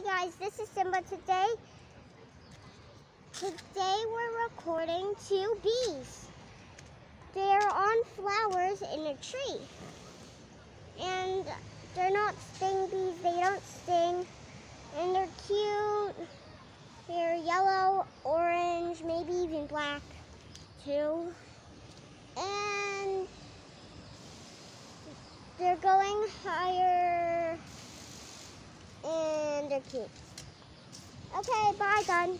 Hey guys, this is Simba today. Today we're recording two bees. They're on flowers in a tree. And they're not sting bees, they don't sting. And they're cute. They're yellow, orange, maybe even black too. And they're going higher cute. Okay, bye, gun.